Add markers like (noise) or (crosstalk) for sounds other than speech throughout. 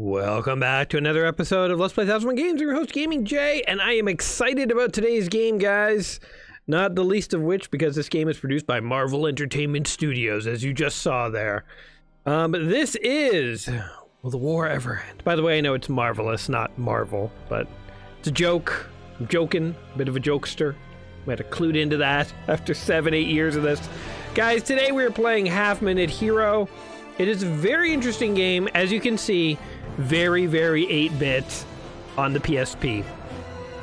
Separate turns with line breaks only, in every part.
Welcome back to another episode of Let's Play Thousand One Games. I'm your host, Gaming Jay, and I am excited about today's game, guys. Not the least of which because this game is produced by Marvel Entertainment Studios, as you just saw there. Um, this is Will the War Ever End? By the way, I know it's Marvelous, not Marvel, but it's a joke. I'm joking, a bit of a jokester. We had to clued into that (laughs) after seven, eight years of this. Guys, today we are playing Half Minute Hero. It is a very interesting game, as you can see very, very 8-bit on the PSP.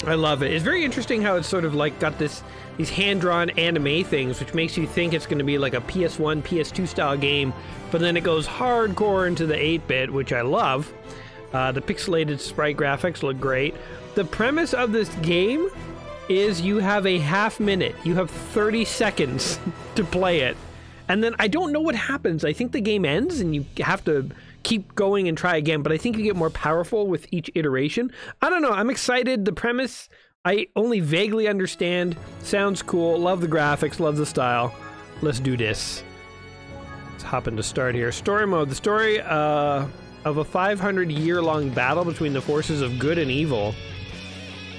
I love it. It's very interesting how it's sort of like got this these hand-drawn anime things, which makes you think it's going to be like a PS1, PS2 style game, but then it goes hardcore into the 8-bit, which I love. Uh, the pixelated sprite graphics look great. The premise of this game is you have a half minute. You have 30 seconds (laughs) to play it. And then I don't know what happens. I think the game ends and you have to keep going and try again, but I think you get more powerful with each iteration. I don't know. I'm excited. The premise, I only vaguely understand. Sounds cool. Love the graphics. Love the style. Let's do this. Let's hop into start here. Story mode. The story uh, of a 500 year long battle between the forces of good and evil.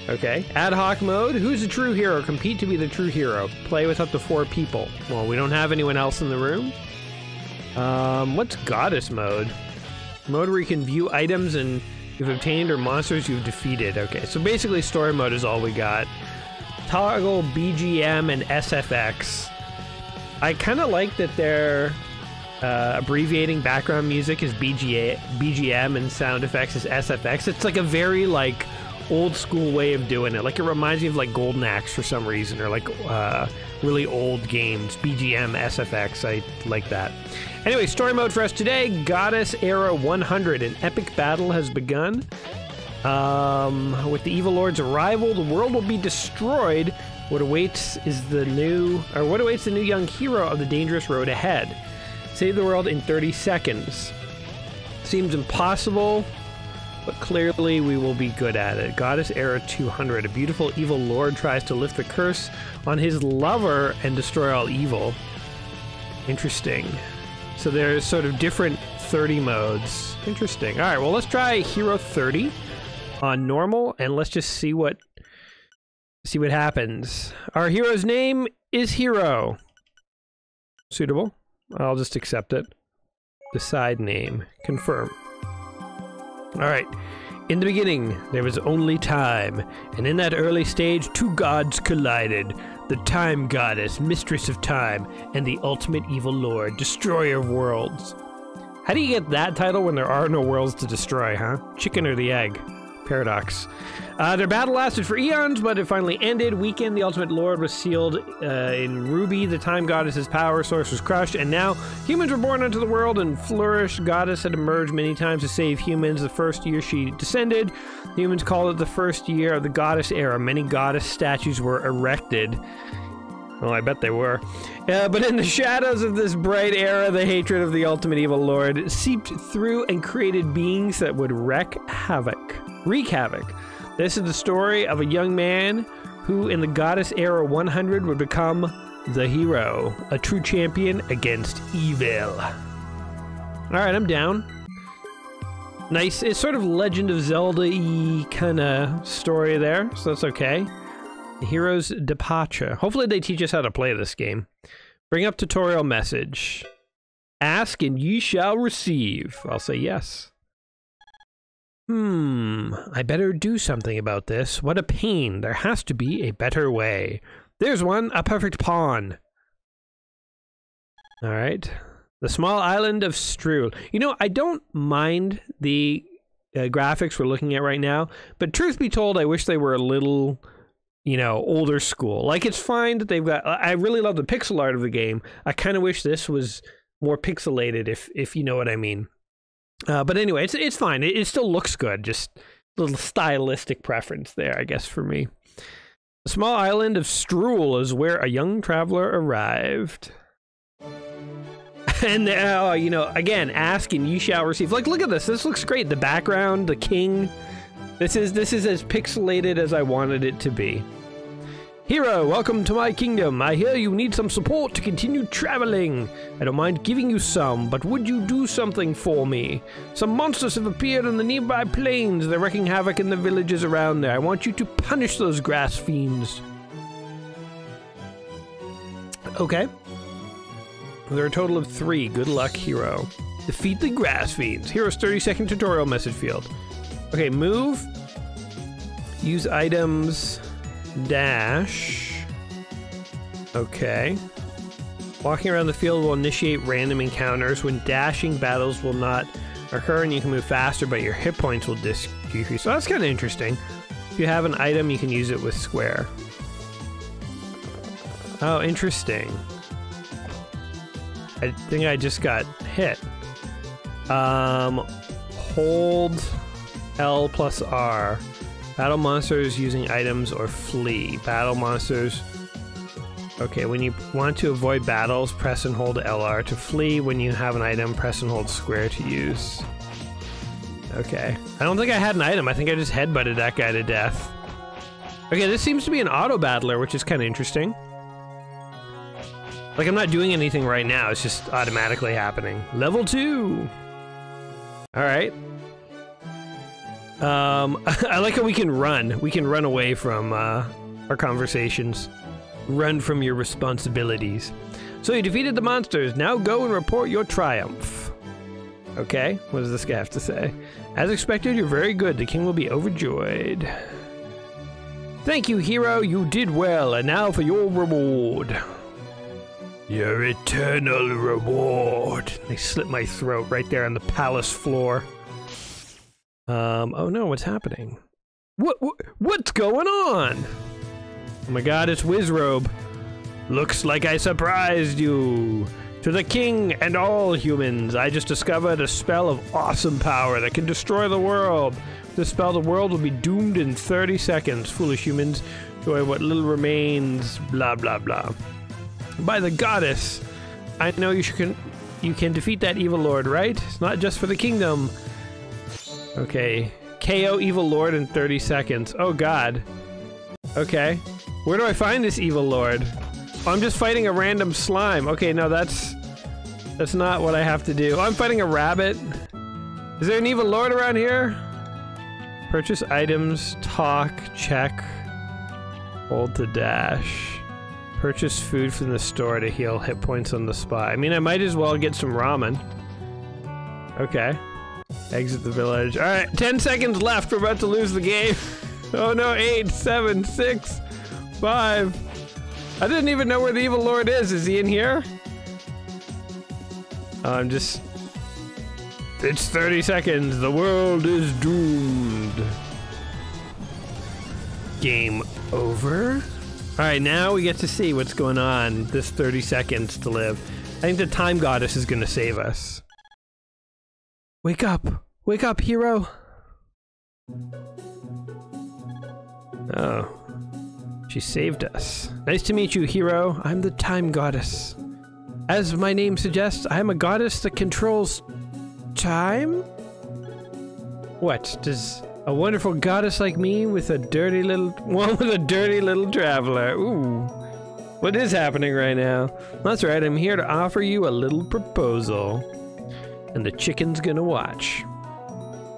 Okay. Ad hoc mode. Who's the true hero? Compete to be the true hero. Play with up to four people. Well, we don't have anyone else in the room. Um, what's goddess mode? Mode where you can view items and you've obtained or monsters you've defeated. Okay, so basically story mode is all we got. Toggle BGM and SFX. I kind of like that they're uh, abbreviating background music as BGA, BGM and sound effects as SFX. It's like a very like old school way of doing it. Like it reminds me of like Golden Axe for some reason, or like uh, really old games. BGM, SFX. I like that. Anyway, story mode for us today Goddess Era 100. An epic battle has begun. Um, with the Evil Lord's arrival, the world will be destroyed. What awaits is the new, or what awaits the new young hero of the dangerous road ahead. Save the world in 30 seconds. Seems impossible, but clearly we will be good at it. Goddess Era 200. A beautiful evil lord tries to lift the curse on his lover and destroy all evil. Interesting. So there's sort of different 30 modes. Interesting. All right, well, let's try Hero 30 on normal, and let's just see what see what happens. Our hero's name is Hero. Suitable. I'll just accept it. Decide name. Confirm. All right. In the beginning, there was only time, and in that early stage, two gods collided the Time Goddess, Mistress of Time, and the Ultimate Evil Lord, Destroyer of Worlds. How do you get that title when there are no worlds to destroy, huh? Chicken or the egg? Paradox. Uh, their battle lasted for eons, but it finally ended. Weakened, the Ultimate Lord was sealed uh, in Ruby. The Time Goddess's power source was crushed, and now humans were born into the world and flourished. Goddess had emerged many times to save humans. The first year she descended, humans called it the first year of the Goddess era. Many Goddess statues were erected. Well, I bet they were. Uh, but in the shadows of this bright era, the hatred of the ultimate evil lord seeped through and created beings that would wreak havoc. Wreak havoc. This is the story of a young man who, in the Goddess Era 100, would become the hero, a true champion against evil. All right, I'm down. Nice. It's sort of Legend of Zelda-y kind of story there, so that's okay. The hero's departure. Hopefully they teach us how to play this game. Bring up tutorial message. Ask and ye shall receive. I'll say yes. Hmm, I better do something about this. What a pain. There has to be a better way. There's one, a perfect pawn. All right. The small island of Strul. You know, I don't mind the uh, graphics we're looking at right now, but truth be told, I wish they were a little, you know, older school. Like, it's fine that they've got. I really love the pixel art of the game. I kind of wish this was more pixelated, if if you know what I mean. Uh, but anyway, it's it's fine. It, it still looks good. Just a little stylistic preference there, I guess, for me. The small island of Strul is where a young traveler arrived. (laughs) and uh, you know, again, ask and you shall receive. Like, look at this. This looks great. The background, the king. This is this is as pixelated as I wanted it to be. Hero, welcome to my kingdom. I hear you need some support to continue traveling. I don't mind giving you some, but would you do something for me? Some monsters have appeared on the nearby plains. They're wreaking havoc in the villages around there. I want you to punish those grass fiends. Okay. There are a total of three. Good luck, hero. Defeat the grass fiends. Hero's 30 second tutorial message field. Okay, move. Use items dash. Okay. Walking around the field will initiate random encounters. When dashing, battles will not occur and you can move faster, but your hit points will decrease. So that's kind of interesting. If you have an item, you can use it with square. Oh, interesting. I think I just got hit. Um, hold L plus R. Battle monsters using items or flee. Battle monsters. Okay, when you want to avoid battles, press and hold LR. To flee, when you have an item, press and hold square to use. Okay. I don't think I had an item. I think I just headbutted that guy to death. Okay, this seems to be an auto battler, which is kind of interesting. Like, I'm not doing anything right now. It's just automatically happening. Level 2! Alright. Um, (laughs) I like how we can run. We can run away from uh, our conversations. Run from your responsibilities. So you defeated the monsters. Now go and report your triumph. Okay, what does this guy have to say? As expected, you're very good. The king will be overjoyed. Thank you, hero. You did well. And now for your reward. Your eternal reward. They slit my throat right there on the palace floor. Um, oh no, what's happening? What, what what's going on? Oh my god, it's Wizrobe. Looks like I surprised you. To the king and all humans, I just discovered a spell of awesome power that can destroy the world. This spell, the world will be doomed in 30 seconds. Foolish humans, enjoy what little remains, blah blah blah. By the goddess, I know you can you can defeat that evil lord, right? It's not just for the kingdom. Okay. KO Evil Lord in 30 seconds. Oh god. Okay. Where do I find this Evil Lord? Oh, I'm just fighting a random slime. Okay, no, that's... That's not what I have to do. Oh, I'm fighting a rabbit. Is there an Evil Lord around here? Purchase items, talk, check, hold to dash. Purchase food from the store to heal hit points on the spot. I mean, I might as well get some ramen. Okay. Exit the village. Alright, 10 seconds left. We're about to lose the game. (laughs) oh no, eight, seven, six, five. I didn't even know where the evil lord is. Is he in here? I'm just... It's 30 seconds. The world is doomed. Game over? Alright, now we get to see what's going on this 30 seconds to live. I think the time goddess is going to save us. Wake up! Wake up, hero! Oh. She saved us. Nice to meet you, hero. I'm the time goddess. As my name suggests, I am a goddess that controls time? What, does a wonderful goddess like me with a dirty little (laughs) one with a dirty little traveler? Ooh. What is happening right now? That's right, I'm here to offer you a little proposal and the chicken's gonna watch.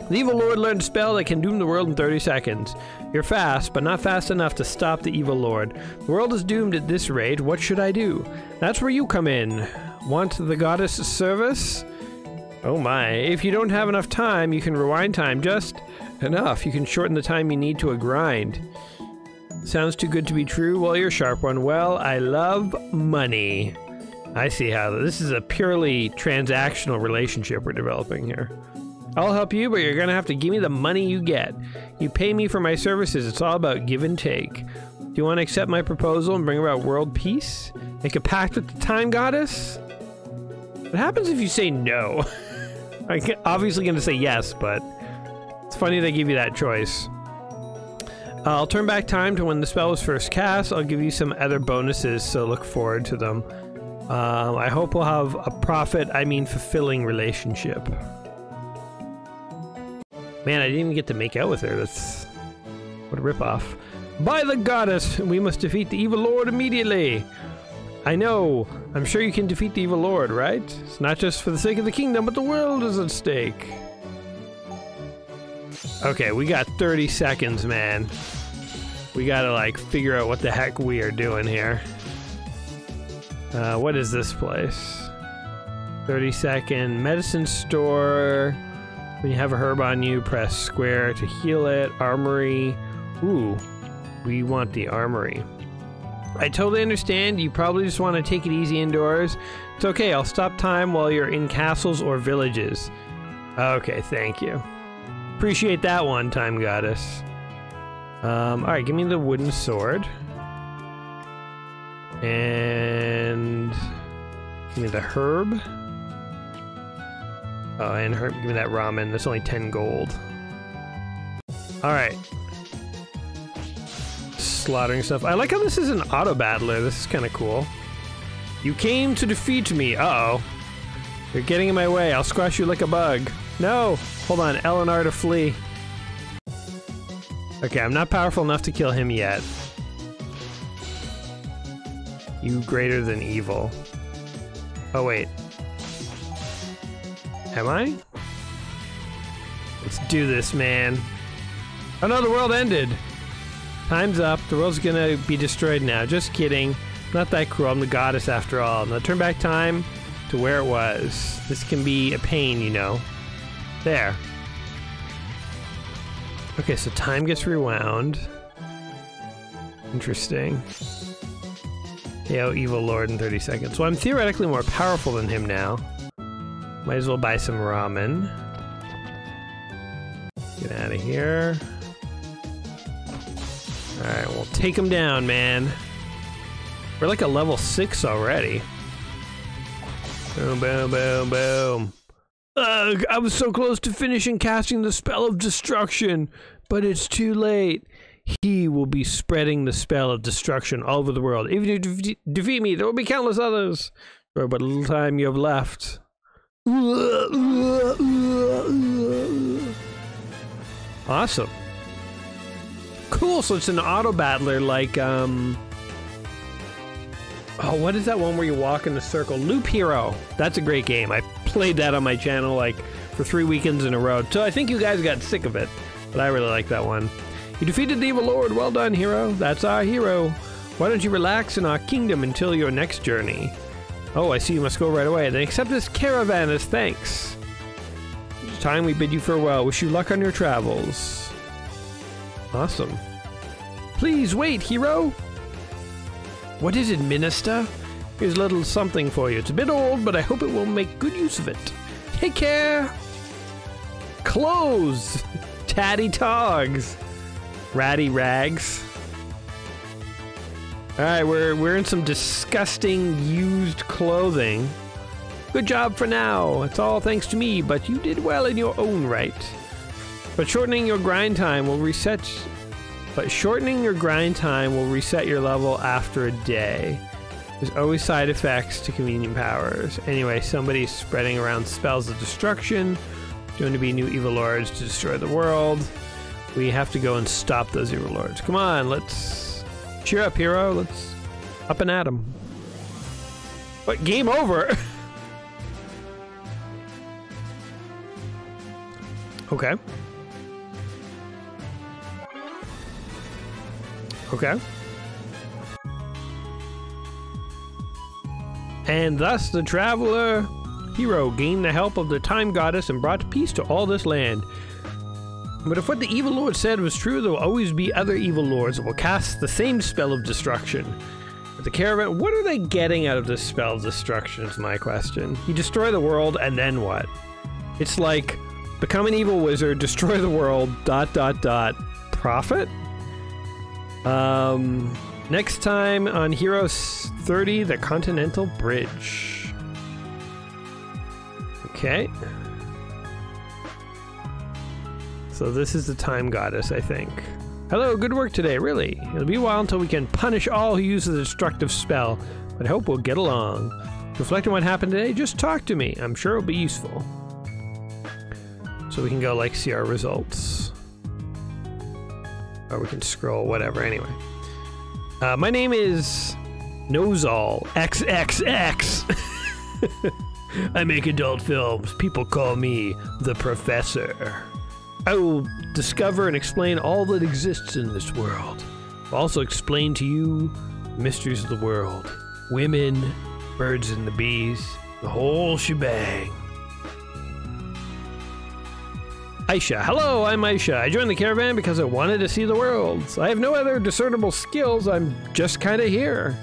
The evil lord learned a spell that can doom the world in 30 seconds. You're fast, but not fast enough to stop the evil lord. The world is doomed at this rate. What should I do? That's where you come in. Want the goddess service? Oh my. If you don't have enough time, you can rewind time just enough. You can shorten the time you need to a grind. Sounds too good to be true? Well, you're sharp one. Well, I love money. I see how this is a purely transactional relationship we're developing here. I'll help you, but you're gonna have to give me the money you get. You pay me for my services, it's all about give and take. Do you want to accept my proposal and bring about world peace? Make a pact with the time goddess? What happens if you say no? (laughs) I'm obviously gonna say yes, but it's funny they give you that choice. I'll turn back time to when the spell was first cast. I'll give you some other bonuses, so look forward to them. Um, I hope we'll have a profit, I mean fulfilling relationship. Man, I didn't even get to make out with her. That's what a ripoff. By the goddess, we must defeat the evil lord immediately. I know. I'm sure you can defeat the evil lord, right? It's not just for the sake of the kingdom, but the world is at stake. Okay, we got 30 seconds, man. We gotta, like, figure out what the heck we are doing here. Uh, what is this place? 30 second medicine store. When you have a herb on you, press square to heal it. Armory. Ooh, we want the armory. I totally understand. You probably just want to take it easy indoors. It's okay. I'll stop time while you're in castles or villages. Okay, thank you. Appreciate that one, time goddess. Um, alright, give me the wooden sword. And give me the herb. Oh, and herb, give me that ramen. That's only 10 gold. Alright. Slaughtering stuff. I like how this is an auto battler. This is kind of cool. You came to defeat me. Uh oh You're getting in my way. I'll squash you like a bug. No! Hold on. L and R to flee. Okay, I'm not powerful enough to kill him yet. You greater than evil. Oh, wait. Am I? Let's do this, man. Oh no, the world ended. Time's up. The world's gonna be destroyed now. Just kidding. Not that cruel. I'm the goddess after all. Now turn back time to where it was. This can be a pain, you know. There. Okay, so time gets rewound. Interesting. KO Evil Lord in 30 seconds. Well, I'm theoretically more powerful than him now. Might as well buy some ramen. Get out of here. Alright, we'll take him down, man. We're like a level 6 already. Boom, boom, boom, boom. Ugh, I was so close to finishing casting the spell of destruction, but it's too late. He will be spreading the spell of destruction all over the world. Even If you de defeat me, there will be countless others. For but little time you have left. Awesome. Cool, so it's an auto battler like, um... Oh, what is that one where you walk in a circle? Loop Hero. That's a great game. I played that on my channel like for three weekends in a row. So I think you guys got sick of it, but I really like that one. You defeated the evil lord. Well done, hero. That's our hero. Why don't you relax in our kingdom until your next journey? Oh, I see you must go right away. Then accept this caravan as thanks. It's time we bid you farewell. Wish you luck on your travels. Awesome. Please wait, hero. What is it, minister? Here's a little something for you. It's a bit old, but I hope it will make good use of it. Take care. Clothes. (laughs) Tatty togs. Ratty rags. Alright, we're wearing some disgusting used clothing. Good job for now. It's all thanks to me, but you did well in your own right. But shortening your grind time will reset but shortening your grind time will reset your level after a day. There's always side effects to convenient powers. Anyway, somebody's spreading around spells of destruction, going to be new evil lords to destroy the world. We have to go and stop those evil lords. Come on, let's cheer up, hero. Let's up and at them. But game over. (laughs) okay. Okay. And thus the traveler hero gained the help of the time goddess and brought peace to all this land. But if what the evil lord said was true, there will always be other evil lords that will cast the same spell of destruction. But the caravan, what are they getting out of this spell of destruction is my question. You destroy the world and then what? It's like, become an evil wizard, (laughs) destroy the world, dot dot dot, profit? Um, next time on Heroes 30, the Continental Bridge. Okay. So this is the time goddess, I think. Hello, good work today, really. It'll be a while until we can punish all who use the destructive spell, but I hope we'll get along. Reflect on what happened today, just talk to me. I'm sure it'll be useful. So we can go, like, see our results. Or we can scroll, whatever, anyway. Uh, my name is Nozal XXX. (laughs) I make adult films. People call me the Professor. I will discover and explain all that exists in this world. I'll also explain to you the mysteries of the world. Women, birds and the bees, the whole shebang. Aisha. Hello, I'm Aisha. I joined the caravan because I wanted to see the world. I have no other discernible skills. I'm just kind of here.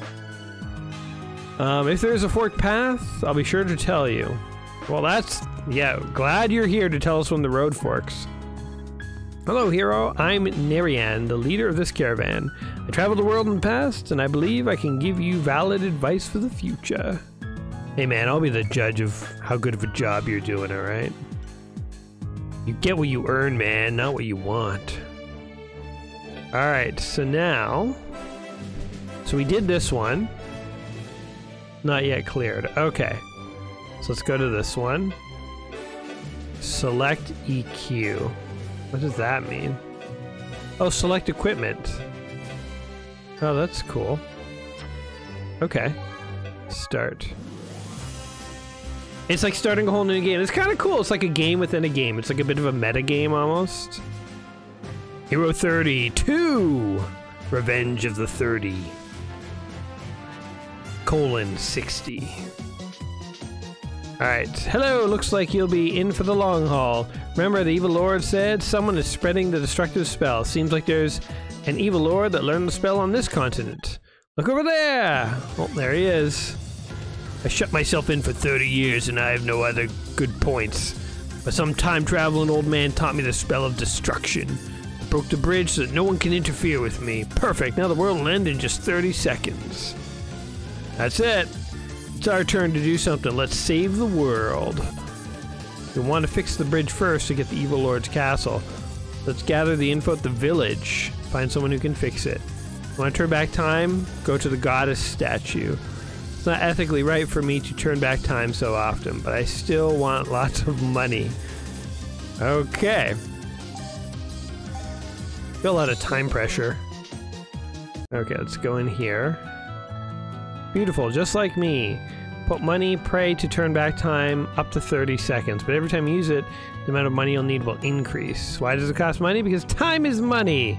Um, if there's a forked path, I'll be sure to tell you. Well, that's... Yeah, glad you're here to tell us when the road forks. Hello, hero. I'm Nerian, the leader of this caravan. I traveled the world in the past, and I believe I can give you valid advice for the future. Hey man, I'll be the judge of how good of a job you're doing, alright? You get what you earn, man, not what you want. Alright, so now... So we did this one. Not yet cleared. Okay. So let's go to this one. Select EQ. What does that mean? Oh, select equipment. Oh, that's cool. Okay. Start. It's like starting a whole new game. It's kind of cool. It's like a game within a game. It's like a bit of a meta game almost. Hero 32! Revenge of the 30. Colon 60. Alright, hello, looks like you'll be in for the long haul. Remember, the evil lord said someone is spreading the destructive spell. Seems like there's an evil lord that learned the spell on this continent. Look over there! Oh, there he is. I shut myself in for 30 years and I have no other good points. But some time traveling old man taught me the spell of destruction. I broke the bridge so that no one can interfere with me. Perfect, now the world will end in just 30 seconds. That's it. It's our turn to do something. Let's save the world. We want to fix the bridge first to get the Evil Lord's castle. Let's gather the info at the village. Find someone who can fix it. Want to turn back time? Go to the goddess statue. It's not ethically right for me to turn back time so often, but I still want (laughs) lots of money. Okay. Feel a lot of time pressure. Okay, let's go in here. Beautiful, just like me. Put money, pray to turn back time up to 30 seconds, but every time you use it, the amount of money you'll need will increase. Why does it cost money? Because time is money!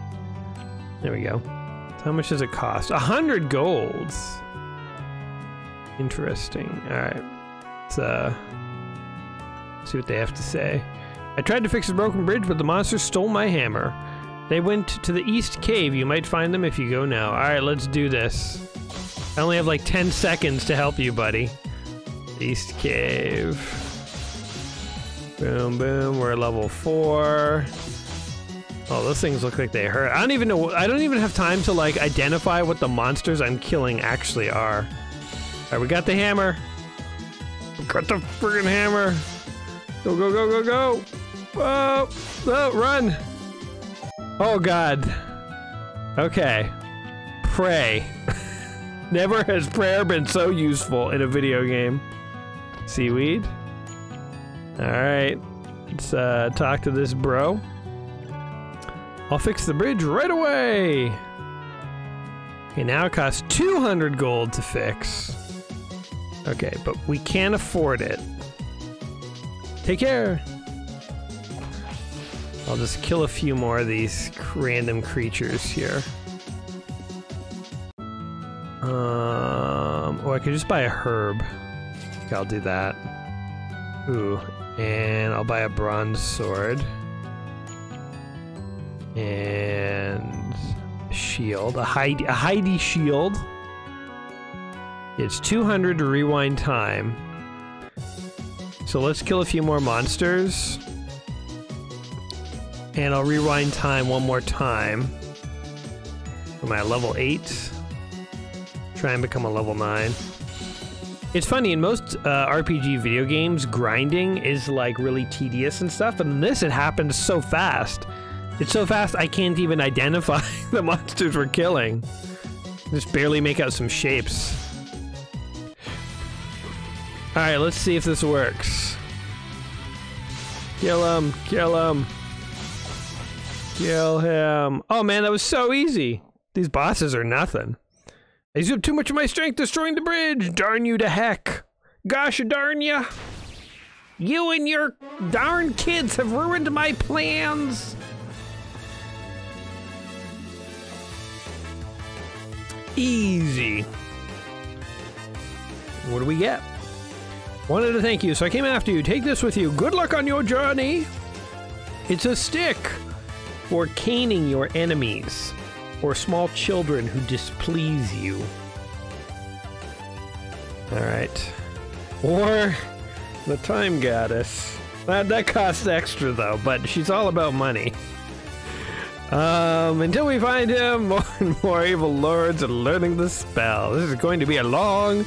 There we go. How much does it cost? A hundred golds. Interesting. Alright. Let's uh, see what they have to say. I tried to fix the broken bridge, but the monsters stole my hammer. They went to the east cave. You might find them if you go now. Alright, let's do this. I only have like 10 seconds to help you, buddy. East cave. Boom, boom. We're level 4. Oh, those things look like they hurt. I don't even know. I don't even have time to like identify what the monsters I'm killing actually are. Alright, we got the hammer. We got the friggin' hammer. Go, go, go, go, go. Oh, oh, run. Oh, God. Okay. Pray. (laughs) Never has prayer been so useful in a video game. Seaweed. Alright. Let's uh, talk to this bro. I'll fix the bridge right away. Okay, now it costs 200 gold to fix. Okay, but we can't afford it. Take care! I'll just kill a few more of these random creatures here. Um, or I could just buy a herb. I'll do that. Ooh, and I'll buy a bronze sword. And shield, a Heidi, a Heidi shield. It's 200 to rewind time. So let's kill a few more monsters. And I'll rewind time one more time. Am I level 8? Try and become a level 9. It's funny, in most uh, RPG video games, grinding is like really tedious and stuff, but in this it happens so fast. It's so fast I can't even identify (laughs) the monsters we're killing. Just barely make out some shapes. Alright, let's see if this works. Kill him, kill him. Kill him. Oh man, that was so easy. These bosses are nothing. I used up too much of my strength destroying the bridge. Darn you to heck. Gosh darn ya. You and your darn kids have ruined my plans. Easy. What do we get? Wanted to thank you, so I came after you. Take this with you. Good luck on your journey. It's a stick for caning your enemies or small children who displease you. Alright. Or the time goddess. That, that costs extra though, but she's all about money. Um, until we find him, (laughs) more and more evil lords are learning the spell. This is going to be a long,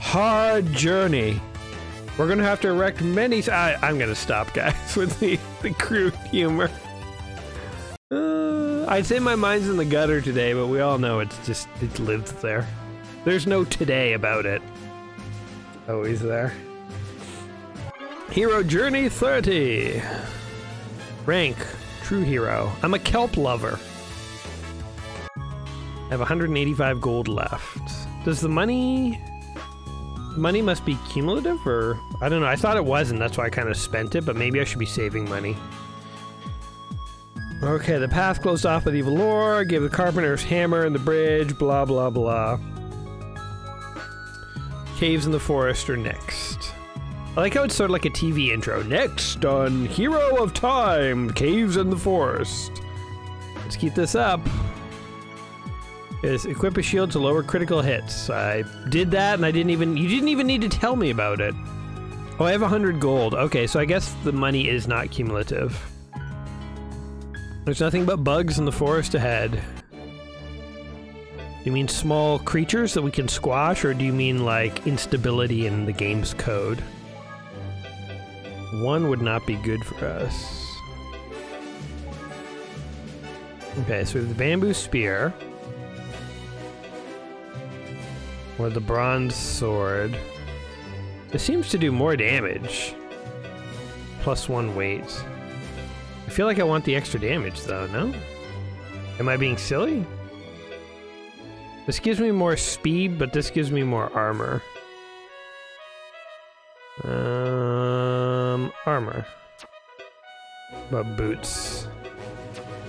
hard journey. We're gonna have to erect many. I, I'm gonna stop, (laughs) guys, with the, the crude humor. I'd say my mind's in the gutter today, but we all know it's just, it lives there. There's no today about it. Always there. Hero Journey 30. Rank, True Hero. I'm a kelp lover. I have 185 gold left. Does the money... Money must be cumulative, or... I don't know, I thought it wasn't, that's why I kind of spent it, but maybe I should be saving money. Okay, the path closed off with evil lore, gave the carpenter's hammer and the bridge, blah blah blah. Caves in the forest are next. I like how it's sort of like a TV intro. Next on Hero of Time, Caves in the Forest. Let's keep this up. Is equip a shield to lower critical hits. I did that and I didn't even, you didn't even need to tell me about it. Oh, I have 100 gold. Okay, so I guess the money is not cumulative. There's nothing but bugs in the forest ahead. Do you mean small creatures that we can squash, or do you mean like instability in the game's code? One would not be good for us. Okay, so the bamboo spear. Or the bronze sword. It seems to do more damage. Plus one weight. I feel like I want the extra damage though, no? Am I being silly? This gives me more speed, but this gives me more armor. Um, armor. But boots.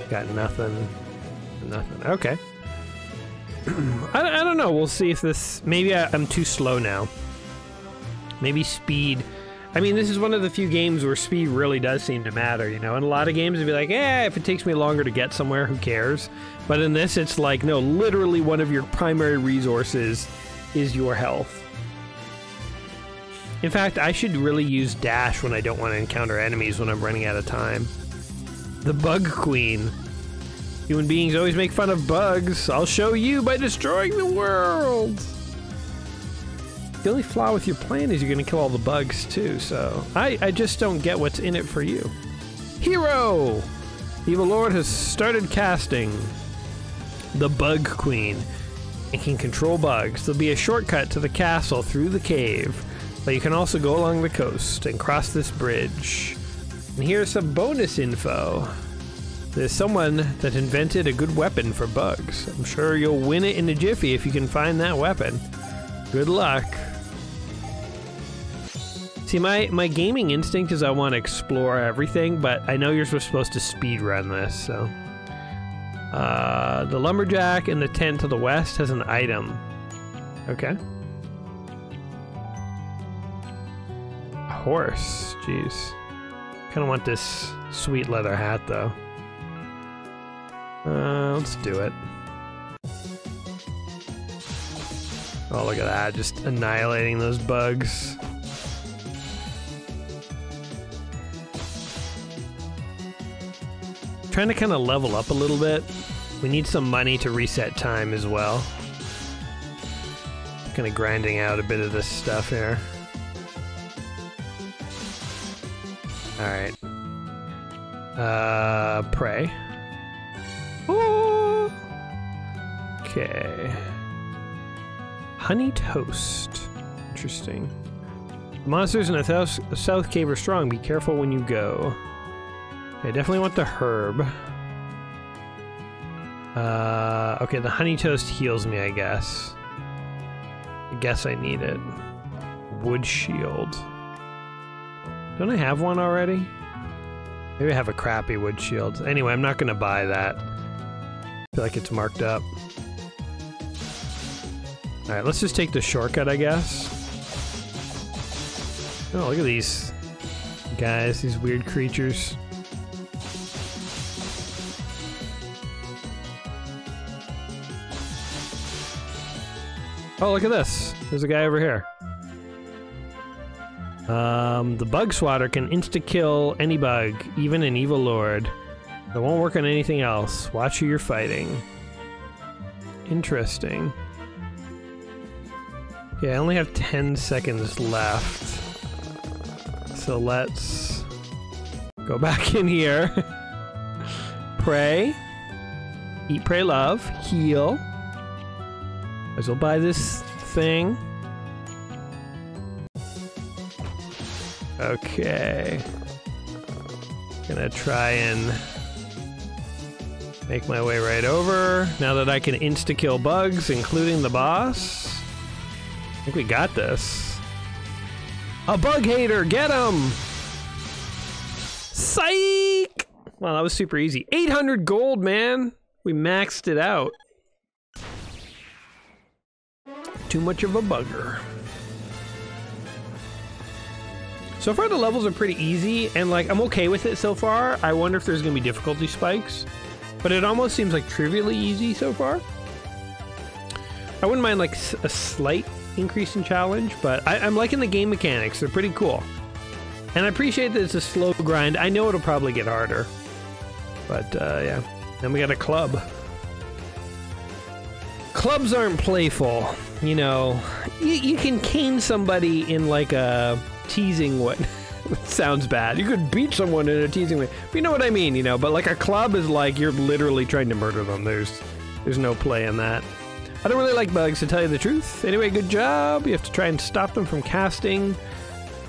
Got nothing. Nothing. Okay. (clears throat) I, I don't know. We'll see if this... Maybe I, I'm too slow now. Maybe speed... I mean, this is one of the few games where speed really does seem to matter, you know? In a lot of games, it'd be like, eh, if it takes me longer to get somewhere, who cares? But in this, it's like, no, literally one of your primary resources is your health. In fact, I should really use dash when I don't want to encounter enemies when I'm running out of time. The Bug Queen. Human beings always make fun of bugs. I'll show you by destroying the world. The only flaw with your plan is you're going to kill all the bugs too, so I, I just don't get what's in it for you. Hero! Evil Lord has started casting the Bug Queen and can control bugs. There'll be a shortcut to the castle through the cave, but you can also go along the coast and cross this bridge. And here's some bonus info. There's someone that invented a good weapon for bugs. I'm sure you'll win it in a jiffy if you can find that weapon. Good luck. See, my, my gaming instinct is I want to explore everything, but I know you're supposed to speed run this, so. Uh, the lumberjack in the tent to the west has an item. Okay. A horse, jeez. Kind of want this sweet leather hat, though. Uh, let's do it. Oh, look at that, just annihilating those bugs. Trying to kind of level up a little bit. We need some money to reset time as well. Kind of grinding out a bit of this stuff here. Alright. Uh, pray. Ooh. Okay. Honey toast. Interesting. Monsters in the south cave are strong. Be careful when you go. Okay, definitely want the herb. Uh, okay, the honey toast heals me, I guess. I guess I need it. Wood shield. Don't I have one already? Maybe I have a crappy wood shield. Anyway, I'm not gonna buy that. I feel like it's marked up. Alright, let's just take the shortcut, I guess. Oh, look at these guys, these weird creatures. Oh, look at this. There's a guy over here. Um, the bug swatter can insta-kill any bug, even an evil lord. It won't work on anything else. Watch who you're fighting. Interesting. Yeah, I only have 10 seconds left. So let's go back in here. (laughs) pray. Eat, pray, love. Heal. As well buy this thing. Okay. Gonna try and make my way right over. Now that I can insta-kill bugs, including the boss. I think we got this. A bug hater, get him! Psych! Wow, that was super easy. 800 gold, man! We maxed it out. Too much of a bugger. So far the levels are pretty easy, and like, I'm okay with it so far. I wonder if there's gonna be difficulty spikes. But it almost seems like trivially easy so far. I wouldn't mind like a slight increase in challenge, but I, am liking the game mechanics. They're pretty cool. And I appreciate that it's a slow grind. I know it'll probably get harder. But uh, yeah. Then we got a club. Clubs aren't playful. You know, you, you can cane somebody in like a teasing way. (laughs) sounds bad. You could beat someone in a teasing way. But you know what I mean, you know. But like a club is like you're literally trying to murder them. There's there's no play in that. I don't really like bugs, to tell you the truth. Anyway, good job. You have to try and stop them from casting.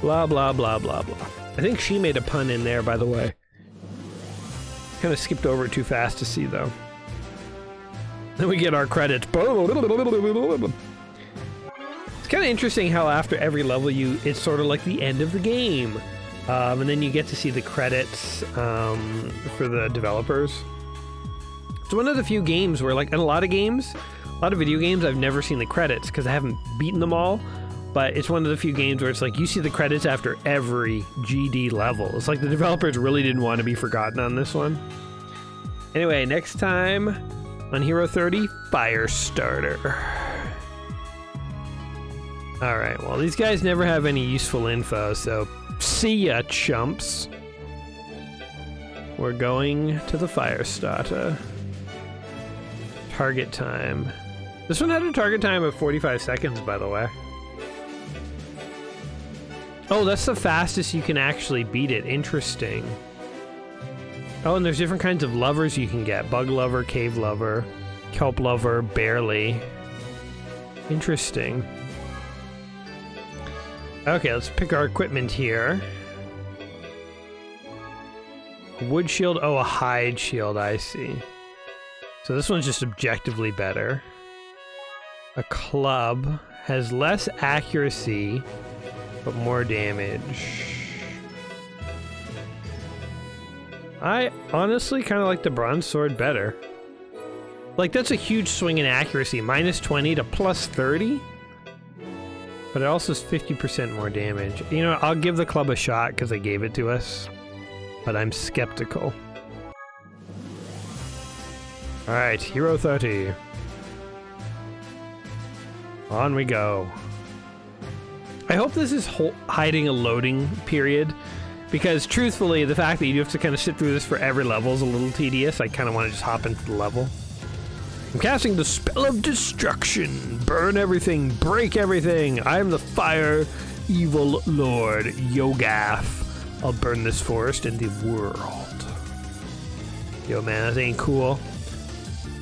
Blah, blah, blah, blah, blah. I think she made a pun in there, by the way. Kind of skipped over it too fast to see, though. Then we get our credits. (laughs) It's kind of interesting how after every level you, it's sort of like the end of the game. Um, and then you get to see the credits um, for the developers. It's one of the few games where, like, in a lot of games, a lot of video games, I've never seen the credits because I haven't beaten them all. But it's one of the few games where it's like you see the credits after every GD level. It's like the developers really didn't want to be forgotten on this one. Anyway, next time on Hero 30, Firestarter. Alright, well, these guys never have any useful info, so see ya, chumps. We're going to the Firestarter. Target time. This one had a target time of 45 seconds, by the way. Oh, that's the fastest you can actually beat it. Interesting. Oh, and there's different kinds of lovers you can get. Bug lover, cave lover, kelp lover, barely. Interesting. Okay, let's pick our equipment here. Wood shield. Oh, a hide shield, I see. So this one's just objectively better. A club has less accuracy, but more damage. I honestly kind of like the bronze sword better. Like, that's a huge swing in accuracy. Minus 20 to plus 30? But it also is 50% more damage. You know, I'll give the club a shot because they gave it to us. But I'm skeptical. Alright, Hero 30. On we go. I hope this is hiding a loading period, because truthfully, the fact that you have to kind of sit through this for every level is a little tedious. I kind of want to just hop into the level. I'm casting the spell of destruction. Burn everything, break everything. I am the fire evil lord, Yogath. I'll burn this forest and the world. Yo, man, that ain't cool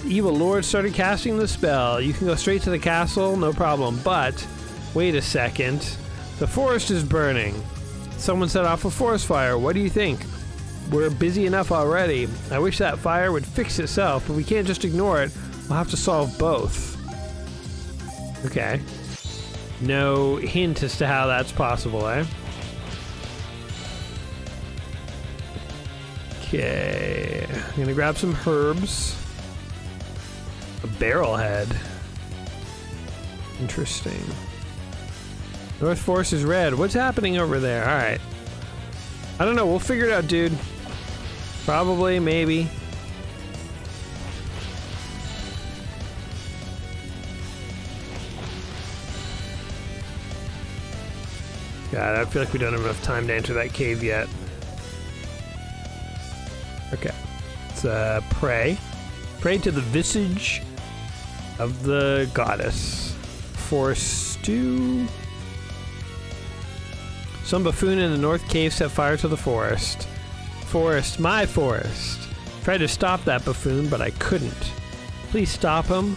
evil lord started casting the spell. You can go straight to the castle, no problem. But, wait a second. The forest is burning. Someone set off a forest fire. What do you think? we're busy enough already. I wish that fire would fix itself, but we can't just ignore it. We'll have to solve both. Okay. No hint as to how that's possible, eh? Okay. I'm gonna grab some herbs. A barrel head. Interesting. North Force is red. What's happening over there? Alright. I don't know. We'll figure it out, dude. Probably, maybe. God, I feel like we don't have enough time to enter that cave yet. Okay. Let's uh, pray. Pray to the visage of the goddess. For stew. Some buffoon in the north cave set fire to the forest. Forest, my forest. Tried to stop that buffoon, but I couldn't. Please stop him.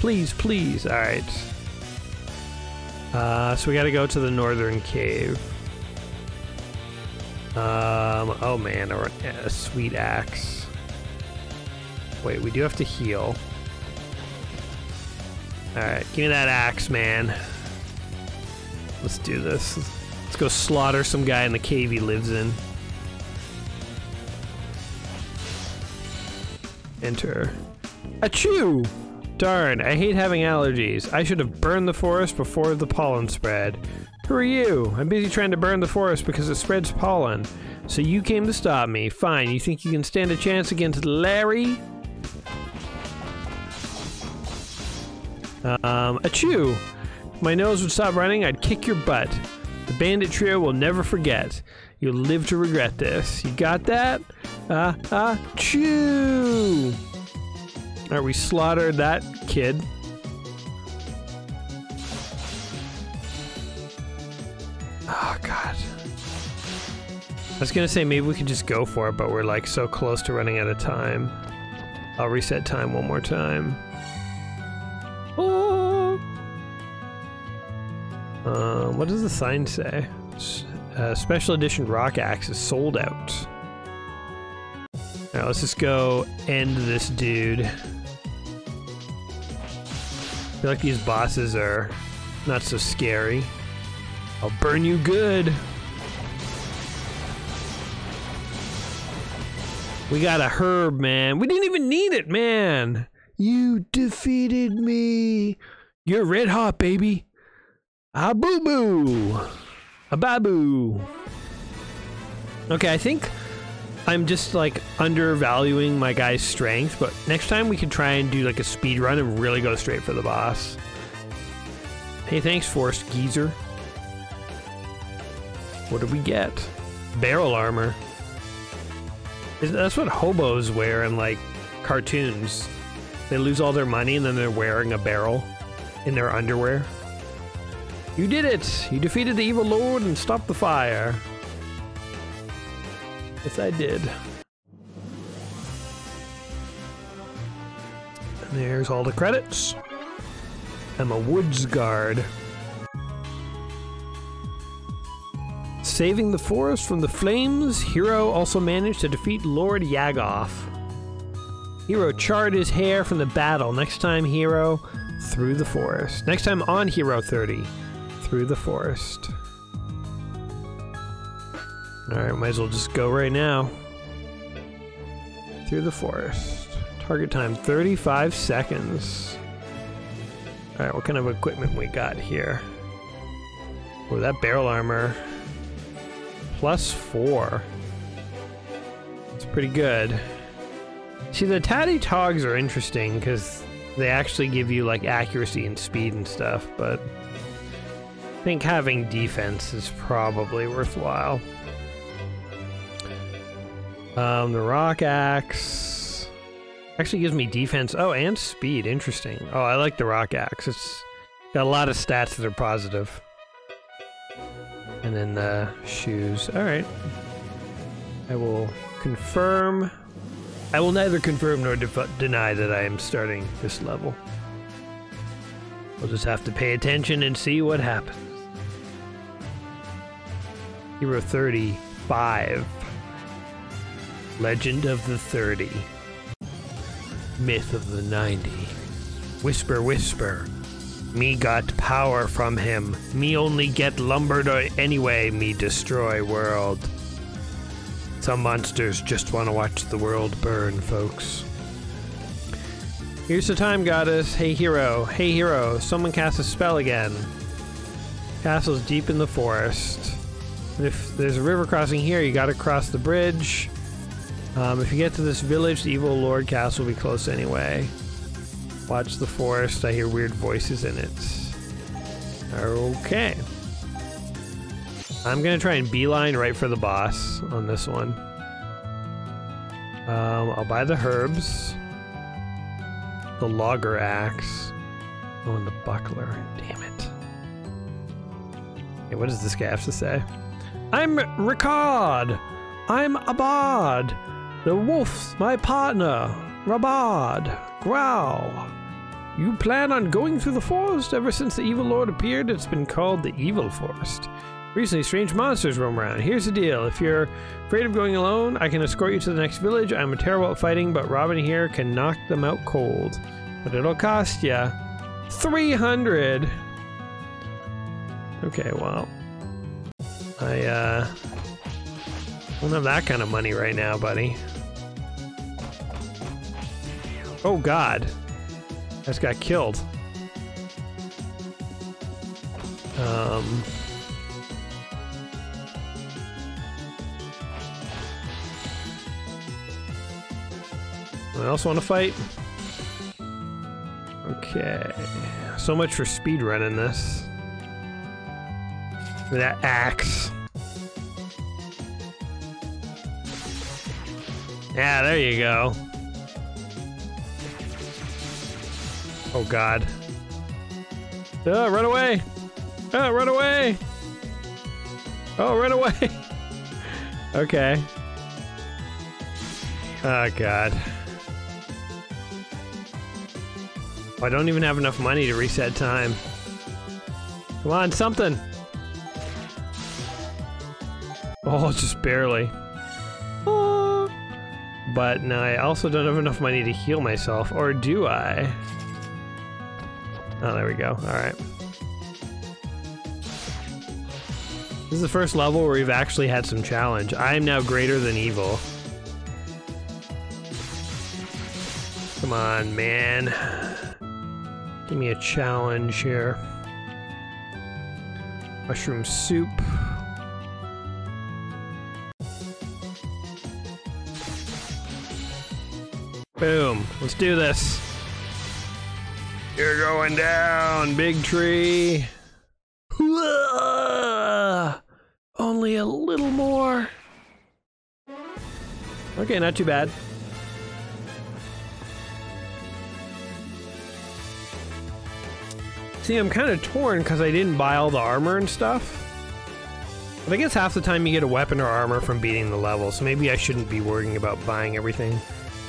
Please, please. Alright. Uh, so we gotta go to the northern cave. Um, oh man, a sweet axe. Wait, we do have to heal. Alright, give me that axe, man. Let's do this. Let's go slaughter some guy in the cave he lives in. Enter. Achoo! Darn, I hate having allergies. I should have burned the forest before the pollen spread. Who are you? I'm busy trying to burn the forest because it spreads pollen. So you came to stop me. Fine, you think you can stand a chance against Larry? Um, achoo! If my nose would stop running, I'd kick your butt. The bandit trio will never forget. You'll live to regret this. You got that? Ah, uh, chew! Alright, we slaughtered that kid. Oh, God. I was gonna say maybe we could just go for it, but we're like so close to running out of time. I'll reset time one more time. Oh. Uh, what does the sign say? Uh, special edition rock axe is sold out. Alright, let's just go end this dude feel like these bosses are not so scary. I'll burn you good. We got a herb, man. We didn't even need it, man. You defeated me. You're red hot, baby. A boo boo. A babu. Okay, I think I'm just like undervaluing my guy's strength, but next time we can try and do like a speed run and really go straight for the boss. Hey, thanks, Forest Geezer. What did we get? Barrel armor. That's what hobos wear in like cartoons. They lose all their money and then they're wearing a barrel in their underwear. You did it! You defeated the evil lord and stopped the fire. Yes, I did. And there's all the credits. I'm a woods guard. Saving the forest from the flames, Hero also managed to defeat Lord Yagoth. Hero charred his hair from the battle. Next time, Hero through the forest. Next time on Hero 30, through the forest. Alright, might as well just go right now. Through the forest. Target time 35 seconds. Alright, what kind of equipment we got here? Oh, that barrel armor. Plus four. It's pretty good. See, the Tatty Togs are interesting because they actually give you like accuracy and speed and stuff, but I think having defense is probably worthwhile. Um, the rock axe actually gives me defense. Oh, and speed. Interesting. Oh, I like the rock axe. It's got a lot of stats that are positive. And then the shoes. All right. I will confirm. I will neither confirm nor deny that I am starting this level. We'll just have to pay attention and see what happens. Hero 35. Legend of the 30. Myth of the 90. Whisper, whisper. Me got power from him. Me only get lumbered or anyway, me destroy world. Some monsters just want to watch the world burn, folks. Here's the time goddess. Hey hero. Hey hero. Someone cast a spell again. Castle's deep in the forest. If there's a river crossing here, you gotta cross the bridge. Um, if you get to this village, the evil lord castle will be close anyway. Watch the forest. I hear weird voices in it. Okay. I'm gonna try and beeline right for the boss on this one. Um, I'll buy the herbs. The logger axe. Oh, and the buckler. Damn it. Okay, what does this guy have to say? I'm Ricard! I'm Abad! The wolf's my partner! Rabad! Growl! You plan on going through the forest? Ever since the evil lord appeared, it's been called the Evil Forest. Recently, strange monsters roam around. Here's the deal. If you're afraid of going alone, I can escort you to the next village. I'm terrible at fighting, but Robin here can knock them out cold. But it'll cost you 300. Okay, well. I, uh... don't have that kind of money right now, buddy. Oh, God. I just got killed. Um... Anyone else want to fight? Okay. So much for speed running this. That axe. Yeah, there you go. Oh god. Oh, run away! Oh, run away! Oh, run away! okay. Oh god. Oh, I don't even have enough money to reset time. Come on, something! Oh, just barely. Oh. But now I also don't have enough money to heal myself, or do I? Oh, there we go. Alright. This is the first level where we've actually had some challenge. I am now greater than evil. Come on, man. Give me a challenge here. Mushroom soup. Boom. Let's do this. You're going down, big tree. Only a little more. Okay, not too bad. See, I'm kind of torn because I didn't buy all the armor and stuff. But I guess half the time you get a weapon or armor from beating the level, so maybe I shouldn't be worrying about buying everything.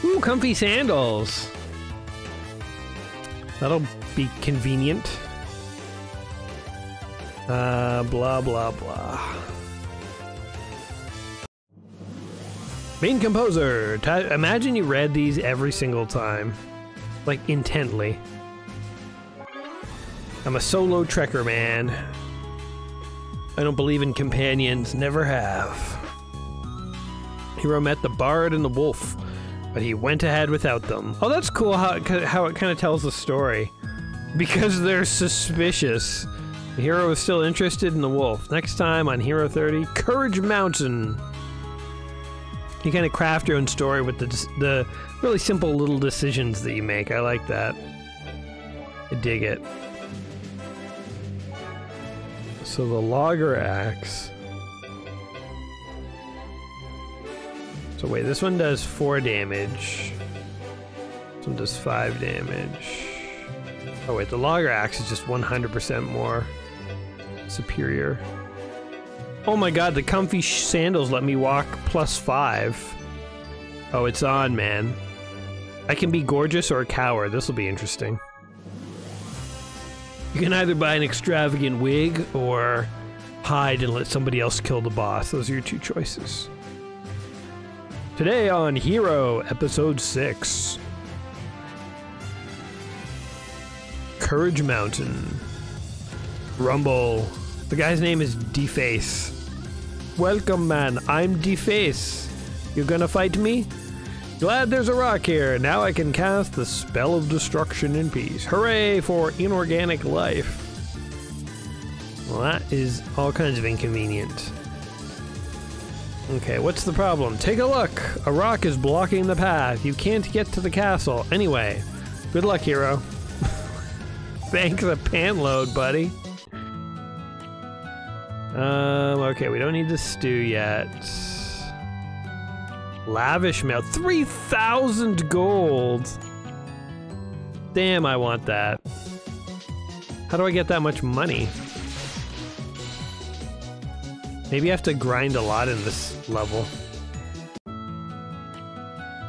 Ooh, comfy sandals. That'll be convenient. Uh, blah, blah, blah. Main composer. imagine you read these every single time. Like, intently. I'm a solo trekker, man. I don't believe in companions, never have. Hero met the bard and the wolf but he went ahead without them. Oh, that's cool how it, how it kind of tells the story. Because they're suspicious. The hero is still interested in the wolf. Next time on Hero 30, Courage Mountain. You kind of craft your own story with the, the really simple little decisions that you make. I like that. I dig it. So the logger axe So wait, this one does 4 damage. This one does 5 damage. Oh wait, the logger axe is just 100% more superior. Oh my god, the comfy sandals let me walk plus 5. Oh, it's on, man. I can be gorgeous or a coward. This will be interesting. You can either buy an extravagant wig or hide and let somebody else kill the boss. Those are your two choices. Today on Hero, Episode 6 Courage Mountain. Rumble. The guy's name is Deface. Welcome, man. I'm Deface. You gonna fight me? Glad there's a rock here. Now I can cast the spell of destruction in peace. Hooray for inorganic life. Well, that is all kinds of inconvenient. Okay, what's the problem? Take a look! A rock is blocking the path. You can't get to the castle. Anyway, good luck, hero. (laughs) Thanks a pan load, buddy. Um, okay, we don't need the stew yet. Lavish mail. 3,000 gold! Damn, I want that. How do I get that much money? Maybe I have to grind a lot in this level.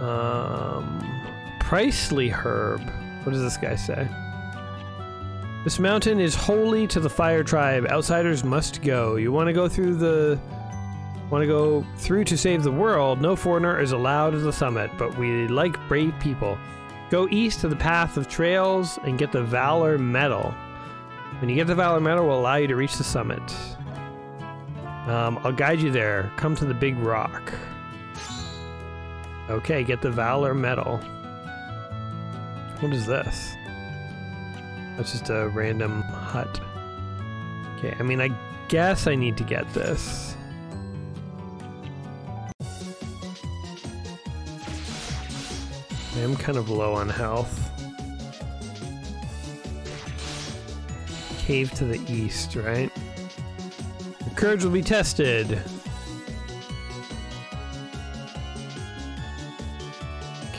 Um, Pricely Herb. What does this guy say? This mountain is holy to the fire tribe. Outsiders must go. You want to go through the... Want to go through to save the world? No foreigner is allowed at the summit, but we like brave people. Go east to the path of trails and get the Valor Medal. When you get the Valor Medal, we'll allow you to reach the summit. Um, I'll guide you there. Come to the big rock. Okay, get the Valor Medal. What is this? That's just a random hut. Okay, I mean, I guess I need to get this. I am kind of low on health. Cave to the east, right? Courage will be tested.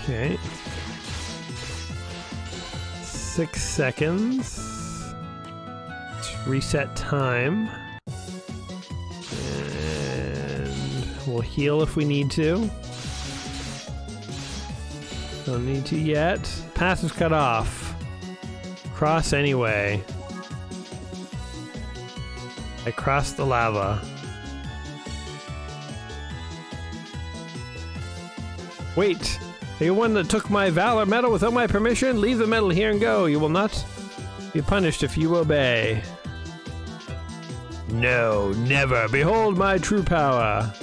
Okay. Six seconds. reset time. And we'll heal if we need to. Don't need to yet. Path is cut off. Cross anyway. I crossed the lava. Wait! Are The one that took my Valor Medal without my permission? Leave the medal here and go. You will not be punished if you obey. No, never. Behold my true power.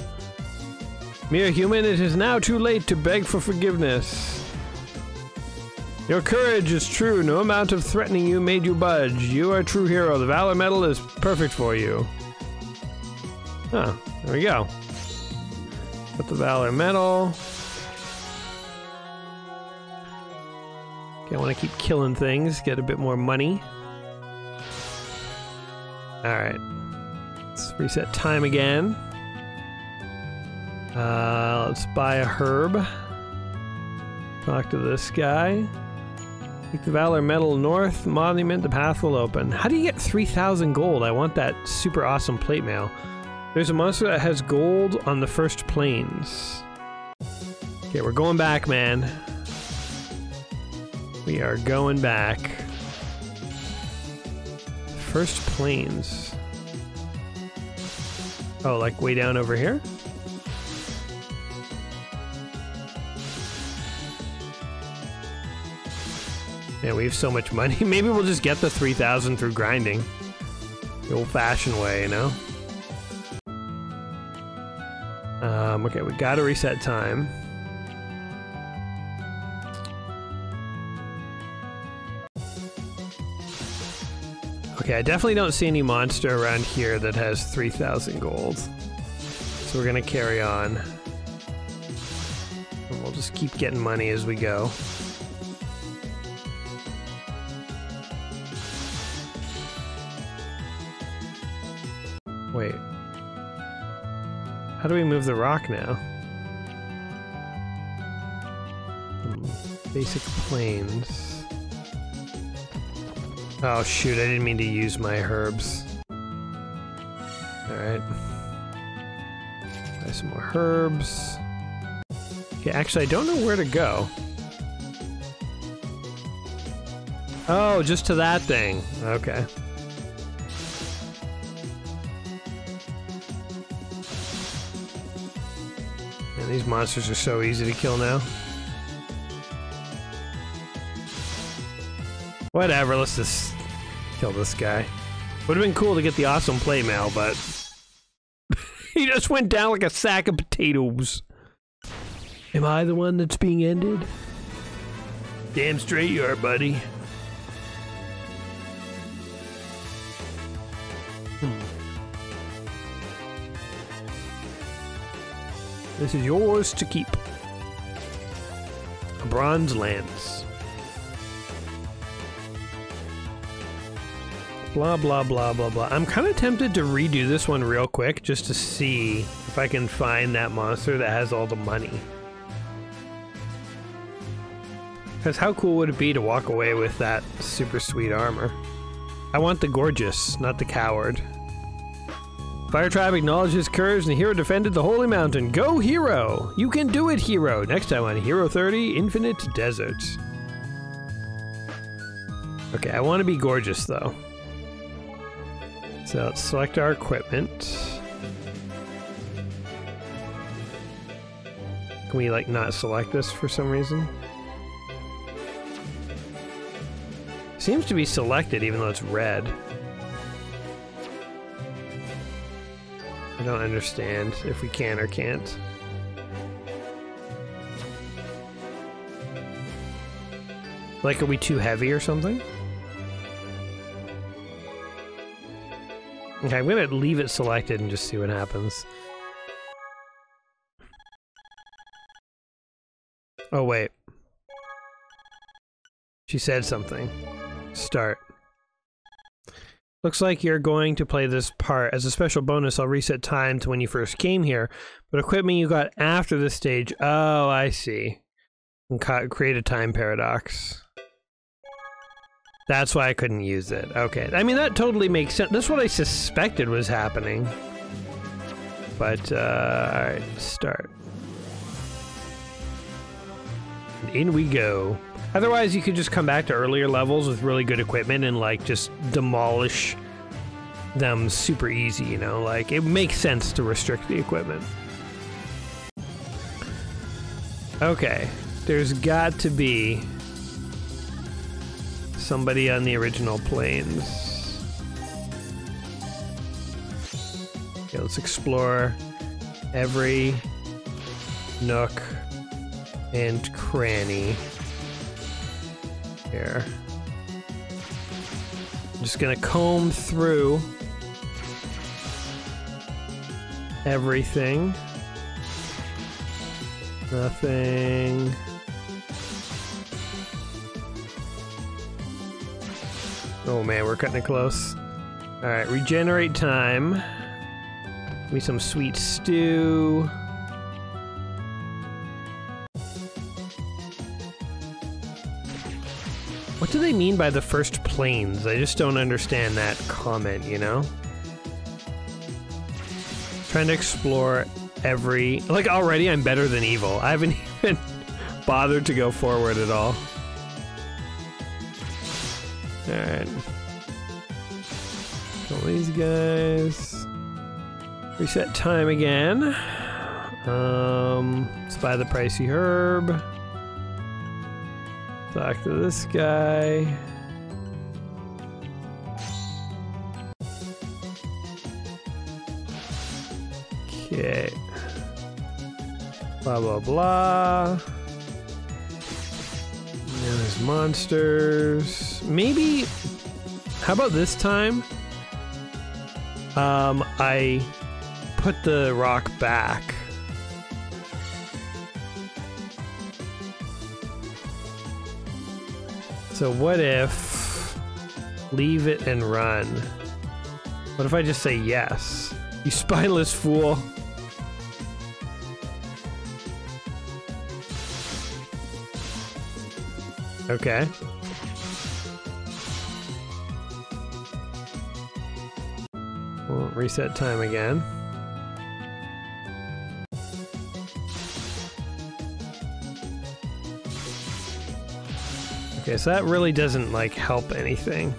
Mere human, it is now too late to beg for forgiveness. Your courage is true. No amount of threatening you made you budge. You are a true hero. The Valor Medal is perfect for you. Huh, there we go. Put the Valor Medal. Okay, I want to keep killing things, get a bit more money. Alright. Let's reset time again. Uh, let's buy a herb. Talk to this guy. Take the Valor Medal North Monument, the path will open. How do you get 3,000 gold? I want that super awesome plate mail. There's a monster that has gold on the first plains. Okay, we're going back, man. We are going back. First plains. Oh, like way down over here? Yeah, we have so much money. (laughs) Maybe we'll just get the 3,000 through grinding. The old-fashioned way, you know? Um, okay, we gotta reset time. Okay, I definitely don't see any monster around here that has 3,000 gold. So we're gonna carry on. And we'll just keep getting money as we go. How do we move the rock now? Hmm, basic plains. Oh shoot, I didn't mean to use my herbs. Alright. Buy some more herbs. Okay, actually I don't know where to go. Oh, just to that thing. Okay. These monsters are so easy to kill now. Whatever, let's just kill this guy. Would have been cool to get the awesome play mail, but (laughs) he just went down like a sack of potatoes. Am I the one that's being ended? Damn straight you are, buddy. This is yours to keep. A bronze lance. Blah, blah, blah, blah, blah. I'm kind of tempted to redo this one real quick just to see if I can find that monster that has all the money. Because how cool would it be to walk away with that super sweet armor? I want the gorgeous, not the coward. Fire Tribe acknowledged his courage and the hero defended the Holy Mountain. Go, hero! You can do it, hero! Next time on Hero 30 Infinite Deserts. Okay, I want to be gorgeous though. So let's select our equipment. Can we like not select this for some reason? Seems to be selected even though it's red. Don't understand if we can or can't. Like, are we too heavy or something? Okay, I'm gonna leave it selected and just see what happens. Oh, wait. She said something. Start. Looks like you're going to play this part. As a special bonus, I'll reset time to when you first came here, but equipment you got after this stage. Oh, I see. And create a time paradox. That's why I couldn't use it. Okay. I mean, that totally makes sense. That's what I suspected was happening. But, uh, alright, start. In we go. Otherwise, you could just come back to earlier levels with really good equipment and, like, just demolish them super easy, you know? Like, it makes sense to restrict the equipment. Okay. There's got to be somebody on the original plains. Okay, let's explore every nook and cranny here. I'm just gonna comb through everything. Nothing. Oh man, we're cutting it close. Alright, regenerate time. Give me some sweet stew. Do they mean by the first plains? I just don't understand that comment, you know? Trying to explore every... Like, already I'm better than evil. I haven't (laughs) even bothered to go forward at all. Alright. Kill these guys. Reset time again. Um, let's buy the pricey herb. Talk to this guy. Okay. Blah, blah, blah. There's monsters. Maybe. How about this time? Um, I put the rock back. So what if leave it and run? What if I just say yes? You spineless fool. Okay. We'll reset time again. Okay, so that really doesn't, like, help anything.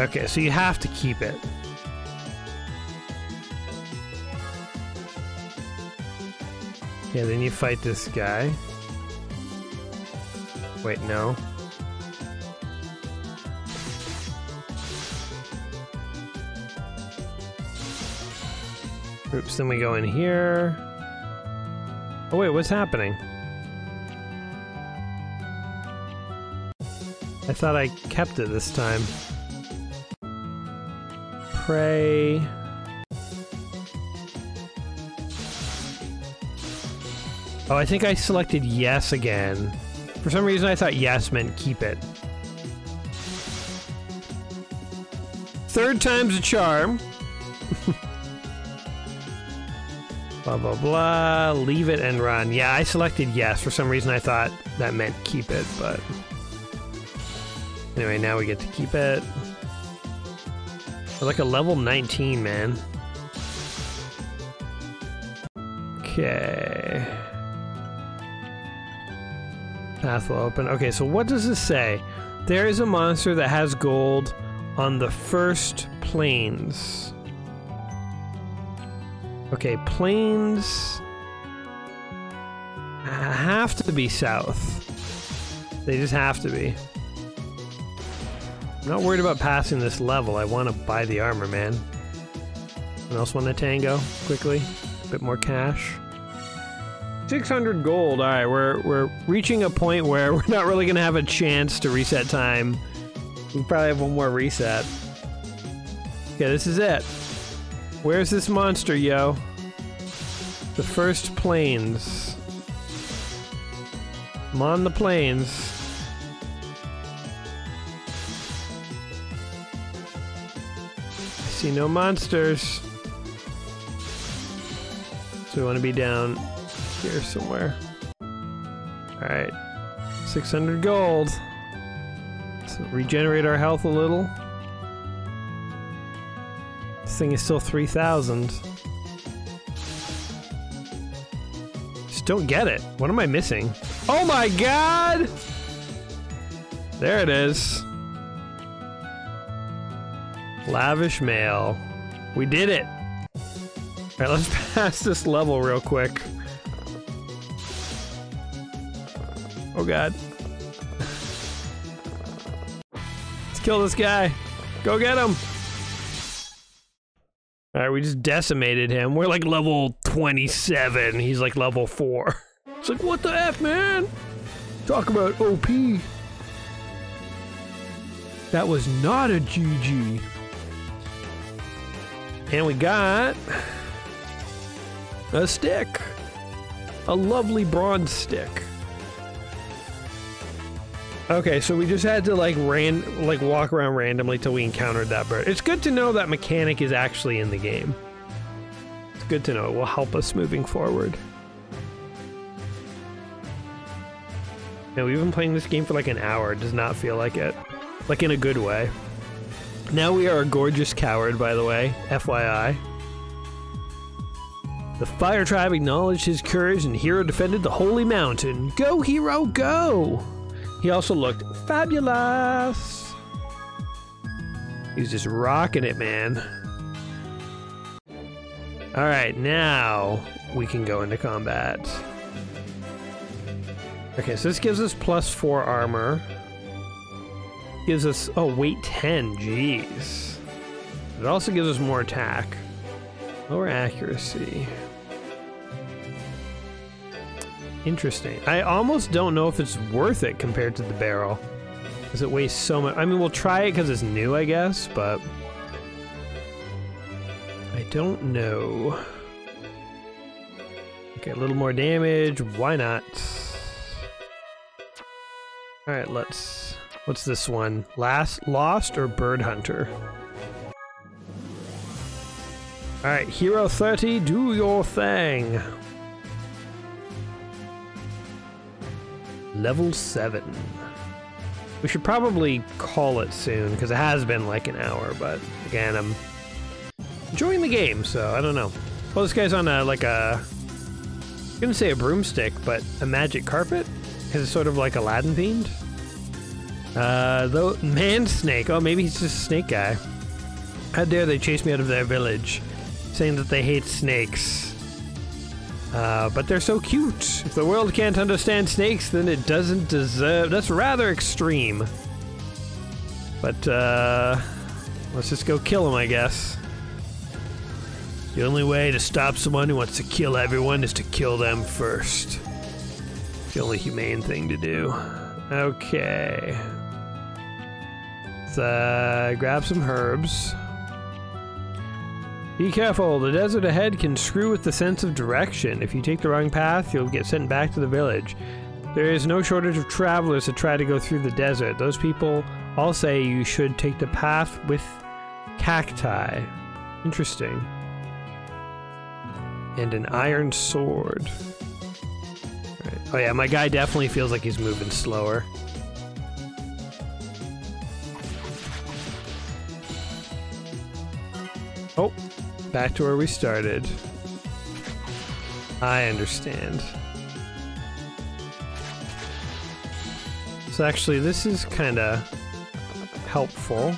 Okay, so you have to keep it. Yeah, then you fight this guy. Wait, no. Then we go in here. Oh wait, what's happening? I thought I kept it this time. Pray. Oh, I think I selected yes again. For some reason I thought yes meant keep it. Third time's a charm. Blah blah blah. Leave it and run. Yeah, I selected yes. For some reason I thought that meant keep it, but... Anyway, now we get to keep it. We're like a level 19, man. Okay. Path will open. Okay, so what does this say? There is a monster that has gold on the first plains. Okay, plains uh, have to be south. They just have to be. I'm not worried about passing this level. I want to buy the armor, man. Anyone else want to tango quickly? A bit more cash. 600 gold. All right, we're we're reaching a point where (laughs) we're not really gonna have a chance to reset time. We probably have one more reset. Okay, this is it. Where's this monster, yo? The first plains. I'm on the plains. I see no monsters. So we want to be down here somewhere. Alright. 600 gold. So regenerate our health a little. Thing is still 3,000. Just don't get it. What am I missing? Oh my god! There it is. Lavish mail. We did it! Alright, let's (laughs) pass this level real quick. Oh god. (laughs) Let's kill this guy. Go get him! Alright, we just decimated him. We're like level 27. He's like level 4. (laughs) It's like, what the F, man? Talk about OP. That was not a GG. And we got a stick. A lovely bronze stick. Okay, so we just had to like ran like walk around randomly till we encountered that bird. It's good to know that mechanic is actually in the game. It's good to know. It will help us moving forward. Now we've been playing this game for like an hour. It does not feel like it. Like in a good way. Now we are a gorgeous coward, by the way. FYI. The Fire Tribe acknowledged his courage and Hero defended the Holy Mountain. Go, Hero, go! He also looked fabulous. He's just rocking it, man. Alright, now we can go into combat. Okay, so this gives us plus 4 armor. Gives us, oh, weight 10, jeez. It also gives us more attack. Lower accuracy. Interesting. I almost don't know if it's worth it compared to the barrel. Because it weighs so much. I mean, we'll try it because it's new, I guess, but... I don't know. Okay, a little more damage. Why not? Alright, let's... What's this one? Last Lost or Bird Hunter? Alright, Hero 30, do your thing. Level 7. We should probably call it soon, because it has been like an hour, but again, I'm enjoying the game, so I don't know. Well, this guy's on a, like a, I'm gonna say a broomstick, but a magic carpet? Because it's sort of like Aladdin themed. Uh, though (laughs) man snake. Oh, maybe he's just a snake guy. How dare they chase me out of their village, saying that they hate snakes. Uh, but they're so cute. If the world can't understand snakes, then it doesn't deserve. That's rather extreme. But uh, let's just go kill them, I guess. The only way to stop someone who wants to kill everyone is to kill them first. It's the only humane thing to do. Okay. Let's uh, grab some herbs. Be careful, the desert ahead can screw with the sense of direction. If you take the wrong path, you'll get sent back to the village. There is no shortage of travelers that try to go through the desert. Those people all say you should take the path with cacti. Interesting and an iron sword. Right. Oh yeah, my guy definitely feels like he's moving slower. Oh, back to where we started. I understand. So actually, this is kind of helpful.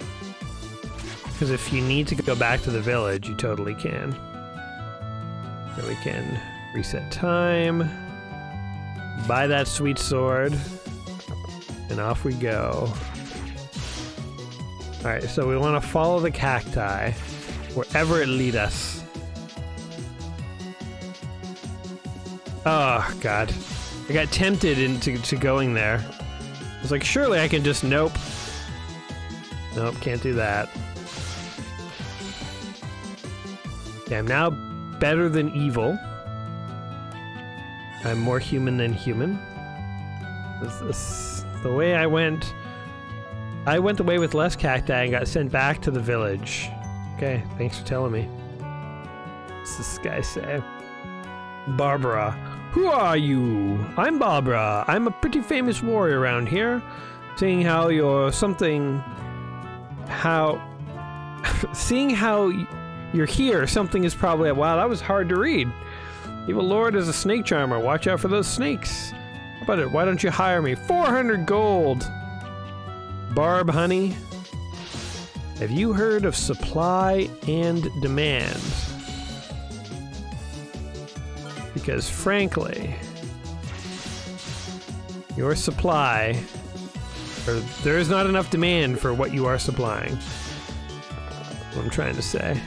Because if you need to go back to the village, you totally can. Then we can reset time, buy that sweet sword, and off we go. Alright, so we want to follow the cacti wherever it lead us. Oh, God. I got tempted into to going there. I was like, surely I can just nope. Nope, can't do that. Okay, I'm now better than evil. I'm more human than human. This, this, the way I went... I went the way with less cacti and got sent back to the village. Okay, thanks for telling me. What's this guy say? Barbara. Who are you? I'm Barbara. I'm a pretty famous warrior around here. Seeing how you're something... How... (laughs) seeing how you're here. Something is probably... A wow, that was hard to read. Evil Lord is a snake charmer. Watch out for those snakes. How about it? Why don't you hire me? 400 gold! Barb, honey. Have you heard of supply and demand? Because frankly, your supply, or there is not enough demand for what you are supplying. What I'm trying to say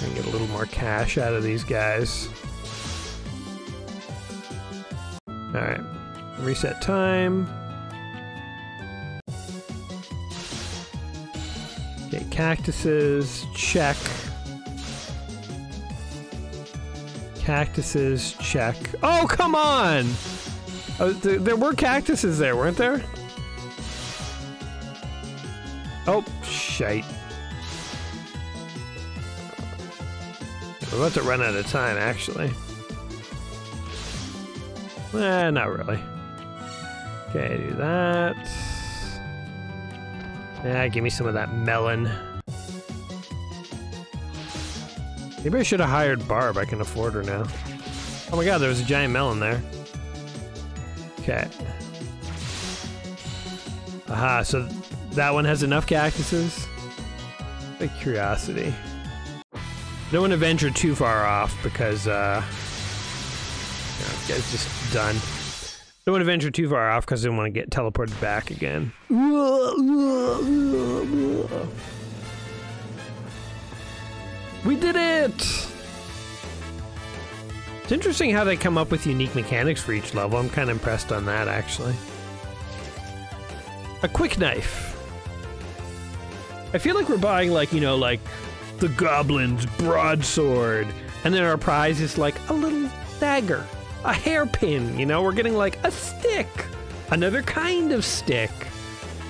I and get a little more cash out of these guys. Alright. Reset time. Cactuses, check. Cactuses, check. Oh, come on! Oh, th there were cactuses there, weren't there? Oh, shite. We're about to run out of time, actually. Eh, not really. Okay, do that. Yeah, give me some of that melon. Maybe I should have hired Barb. I can afford her now. Oh my god, there was a giant melon there. Okay. Aha, so that one has enough cactuses? A curiosity. Don't want to venture too far off because, uh, you know, guy's just done. Don't want to venture too far off because I don't want to get teleported back again. We did it! It's interesting how they come up with unique mechanics for each level. I'm kind of impressed on that, actually. A quick knife. I feel like we're buying, like, you know, like the goblin's broadsword. And then our prize is like a little dagger, a hairpin, you know, we're getting like a stick, another kind of stick.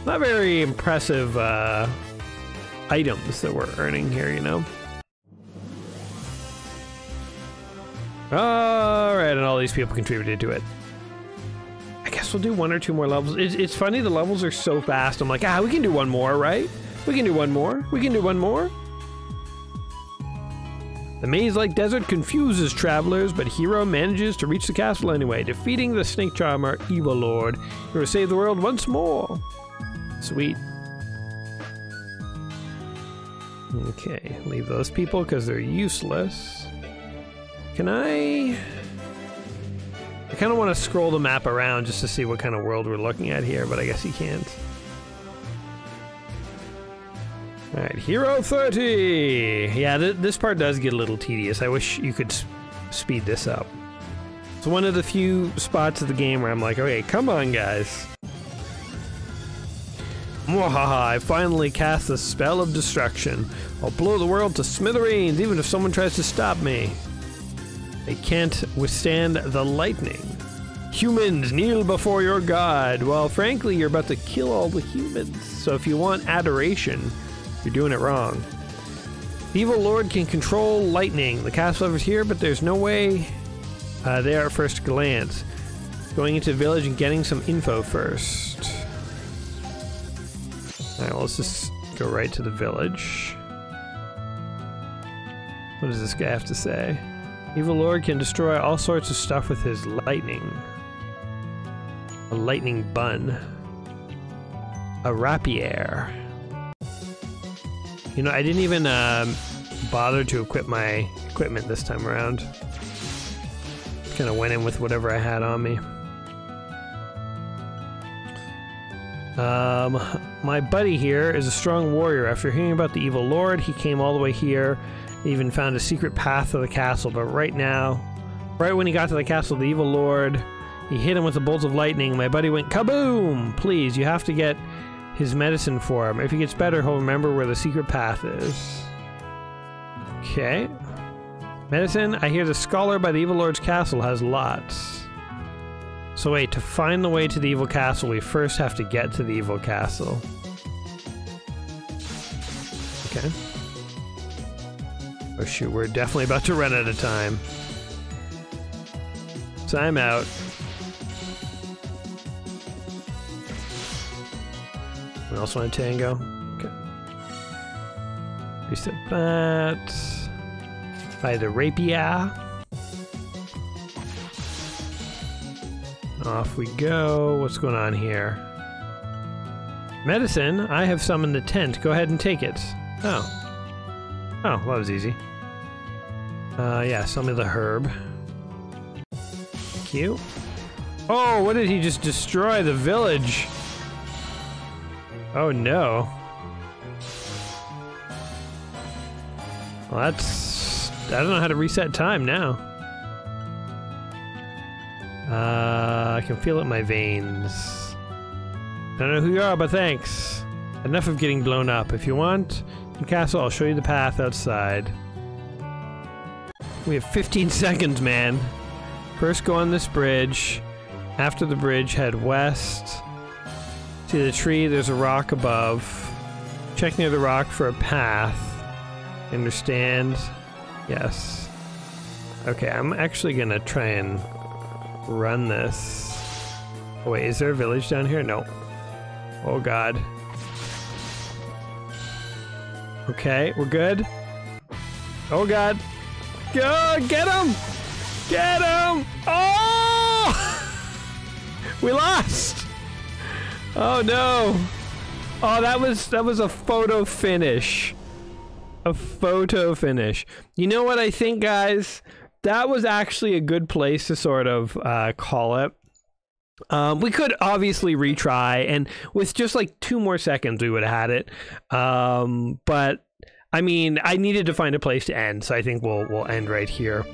Not very impressive uh, items that we're earning here, you know. Alright, and all these people contributed to it. I guess we'll do one or two more levels. It's, it's funny, the levels are so fast. I'm like, ah, we can do one more, right? We can do one more. We can do one more. The maze-like desert confuses travelers, but Hero manages to reach the castle anyway, defeating the snake charmer Evil Lord. who will save the world once more. Sweet. Okay, leave those people because they're useless. Can I... I kind of want to scroll the map around just to see what kind of world we're looking at here, but I guess you can't. Alright, Hero 30! Yeah, th this part does get a little tedious. I wish you could speed this up. It's one of the few spots of the game where I'm like, okay, come on, guys. Mwahaha, I finally cast the spell of destruction. I'll blow the world to smithereens even if someone tries to stop me. They can't withstand the lightning. Humans, kneel before your god. Well, frankly, you're about to kill all the humans. So if you want adoration, you're doing it wrong. Evil lord can control lightning. The castle is here, but there's no way uh, there at first glance. Going into the village and getting some info first. Alright, well, let's just go right to the village. What does this guy have to say? Evil Lord can destroy all sorts of stuff with his lightning. A lightning bun. A rapier. You know, I didn't even um, bother to equip my equipment this time around. Kind of went in with whatever I had on me. Um, my buddy here is a strong warrior. After hearing about the evil lord, he came all the way here. Even found a secret path to the castle. But right now, right when he got to the castle, the evil lord, he hit him with a bolt of lightning. My buddy went kaboom! Please, you have to get his medicine for him. If he gets better, he'll remember where the secret path is. Okay. Medicine, I hear the scholar by the evil lord's castle has lots. So wait, to find the way to the evil castle, we first have to get to the evil castle. Okay. Oh shoot, we're definitely about to run out of time. So I'm out. We also want a tango. Okay. Reset that. Buy the rapier. Off we go. What's going on here? Medicine? I have summoned the tent. Go ahead and take it. Oh. Oh, well, that was easy. Uh, yeah, summon the herb. Thank you. Oh, what did he just destroy? The village. Oh, no. Well, that's... I don't know how to reset time now. Uh, I can feel it in my veins. I don't know who you are, but thanks. Enough of getting blown up. If you want castle, I'll show you the path outside. We have 15 (laughs) seconds, man. First go on this bridge. After the bridge, head west. See the tree, there's a rock above. Check near the rock for a path. Understand? Yes. Okay, I'm actually gonna try and run this. Oh, wait, is there a village down here? No. Oh god. Okay, we're good. Oh god. Go, get him! Get him! Oh! (laughs) we lost! Oh no! Oh, that was that was a photo finish. A photo finish. You know what I think, guys? that was actually a good place to sort of uh, call it. Um, we could obviously retry, and with just like two more seconds, we would have had it. Um, but I mean, I needed to find a place to end, so I think we'll we'll end right here.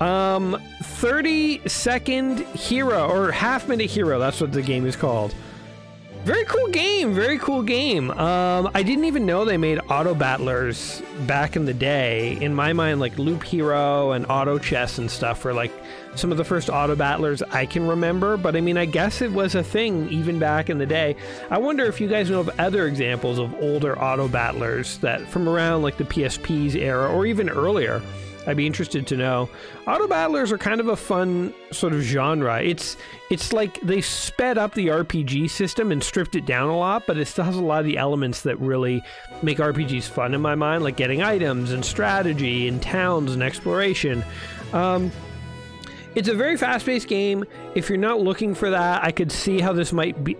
Um, 30 second hero or half minute hero. That's what the game is called. Very cool game, very cool game. Um, I didn't even know they made auto battlers back in the day. In my mind, like Loop Hero and Auto Chess and stuff were like some of the first auto battlers I can remember. But I mean, I guess it was a thing even back in the day. I wonder if you guys know of other examples of older auto battlers that from around like the PSP's era or even earlier. I'd be interested to know. Auto battlers are kind of a fun sort of genre. It's it's like they sped up the RPG system and stripped it down a lot, but it still has a lot of the elements that really make RPGs fun in my mind, like getting items and strategy and towns and exploration. Um, it's a very fast-paced game. If you're not looking for that, I could see how this might be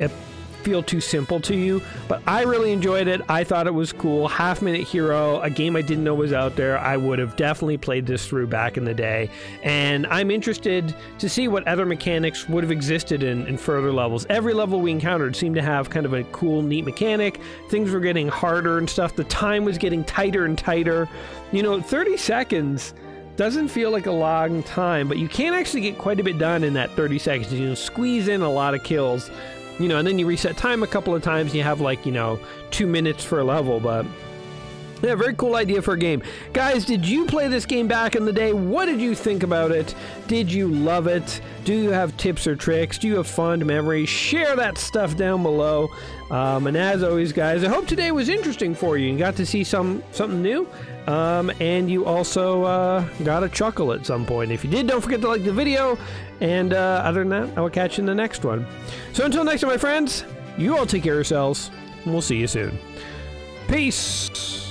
feel too simple to you, but I really enjoyed it. I thought it was cool. Half Minute Hero, a game I didn't know was out there. I would have definitely played this through back in the day, and I'm interested to see what other mechanics would have existed in, in further levels. Every level we encountered seemed to have kind of a cool, neat mechanic. Things were getting harder and stuff. The time was getting tighter and tighter. You know, 30 seconds doesn't feel like a long time, but you can actually get quite a bit done in that 30 seconds. You know, squeeze in a lot of kills you know, and then you reset time a couple of times and you have like, you know, two minutes for a level, but yeah, very cool idea for a game. Guys, did you play this game back in the day? What did you think about it? Did you love it? Do you have tips or tricks? Do you have fond memories? Share that stuff down below. Um, and as always, guys, I hope today was interesting for you. You got to see some something new. Um, and you also uh, got a chuckle at some point. If you did, don't forget to like the video. And uh, other than that, I will catch you in the next one. So until next time, my friends, you all take care of yourselves, and we'll see you soon. Peace.